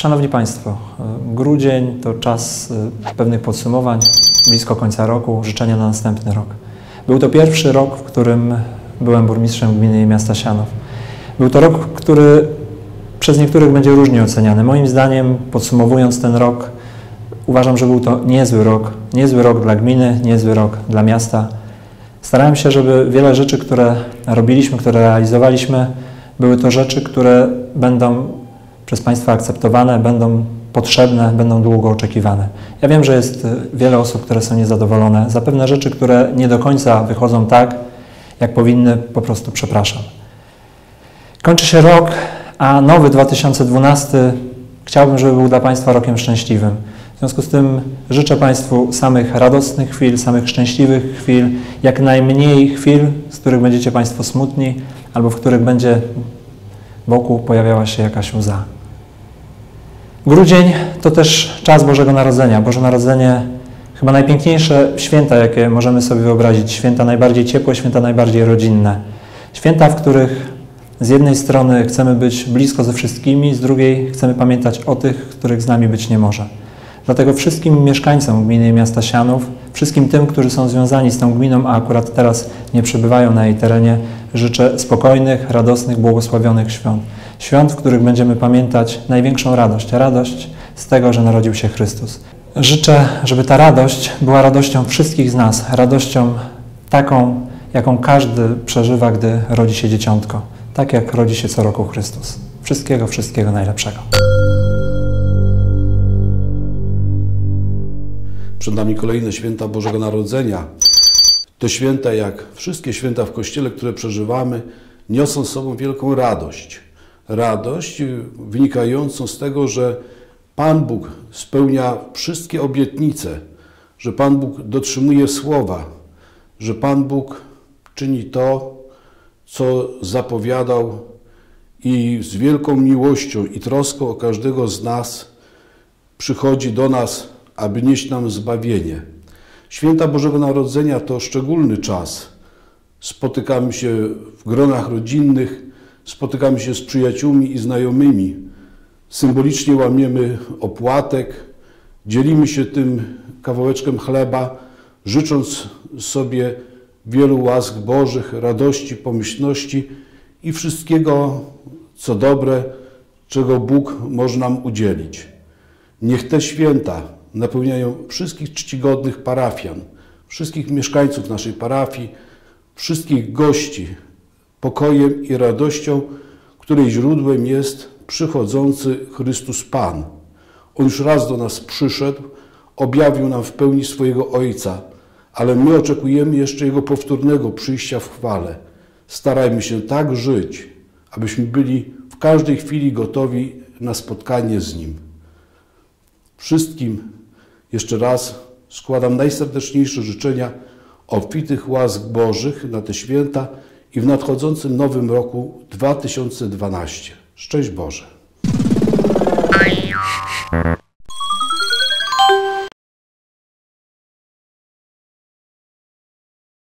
Szanowni Państwo, grudzień to czas y, pewnych podsumowań, blisko końca roku, życzenia na następny rok. Był to pierwszy rok, w którym byłem burmistrzem gminy i miasta Sianów. Był to rok, który przez niektórych będzie różnie oceniany. Moim zdaniem, podsumowując ten rok, uważam, że był to niezły rok. Niezły rok dla gminy, niezły rok dla miasta. Starałem się, żeby wiele rzeczy, które robiliśmy, które realizowaliśmy, były to rzeczy, które będą przez Państwa akceptowane, będą potrzebne, będą długo oczekiwane. Ja wiem, że jest wiele osób, które są niezadowolone. Za pewne rzeczy, które nie do końca wychodzą tak, jak powinny, po prostu przepraszam. Kończy się rok, a nowy 2012 chciałbym, żeby był dla Państwa rokiem szczęśliwym. W związku z tym życzę Państwu samych radosnych chwil, samych szczęśliwych chwil, jak najmniej chwil, z których będziecie Państwo smutni, albo w których będzie wokół pojawiała się jakaś łza. Grudzień to też czas Bożego Narodzenia. Boże Narodzenie chyba najpiękniejsze święta, jakie możemy sobie wyobrazić. Święta najbardziej ciepłe, święta najbardziej rodzinne. Święta, w których z jednej strony chcemy być blisko ze wszystkimi, z drugiej chcemy pamiętać o tych, których z nami być nie może. Dlatego wszystkim mieszkańcom gminy miasta Sianów, wszystkim tym, którzy są związani z tą gminą, a akurat teraz nie przebywają na jej terenie, życzę spokojnych, radosnych, błogosławionych świąt. Świąt, w których będziemy pamiętać największą radość, radość z tego, że narodził się Chrystus. Życzę, żeby ta radość była radością wszystkich z nas, radością taką, jaką każdy przeżywa, gdy rodzi się dzieciątko, tak jak rodzi się co roku Chrystus. Wszystkiego, wszystkiego najlepszego. Przed nami kolejne święta Bożego Narodzenia. Te święta, jak wszystkie święta w Kościele, które przeżywamy, niosą z sobą wielką radość. Radość wynikającą z tego, że Pan Bóg spełnia wszystkie obietnice, że Pan Bóg dotrzymuje słowa, że Pan Bóg czyni to, co zapowiadał i z wielką miłością i troską o każdego z nas przychodzi do nas, aby nieść nam zbawienie. Święta Bożego Narodzenia to szczególny czas. Spotykamy się w gronach rodzinnych, spotykamy się z przyjaciółmi i znajomymi. Symbolicznie łamiemy opłatek, dzielimy się tym kawałeczkiem chleba, życząc sobie wielu łask Bożych, radości, pomyślności i wszystkiego, co dobre, czego Bóg może nam udzielić. Niech te święta napełniają wszystkich czcigodnych parafian, wszystkich mieszkańców naszej parafii, wszystkich gości pokojem i radością, której źródłem jest przychodzący Chrystus Pan. On już raz do nas przyszedł, objawił nam w pełni swojego Ojca, ale my oczekujemy jeszcze Jego powtórnego przyjścia w chwale. Starajmy się tak żyć, abyśmy byli w każdej chwili gotowi na spotkanie z Nim. Wszystkim jeszcze raz składam najserdeczniejsze życzenia obfitych łask Bożych na te święta i w nadchodzącym nowym roku 2012. Szczęść Boże!